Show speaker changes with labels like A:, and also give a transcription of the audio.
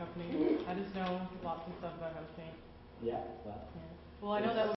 A: company. I just know lots of stuff about hosting.
B: Yeah, well,
A: Yeah. Well, I know that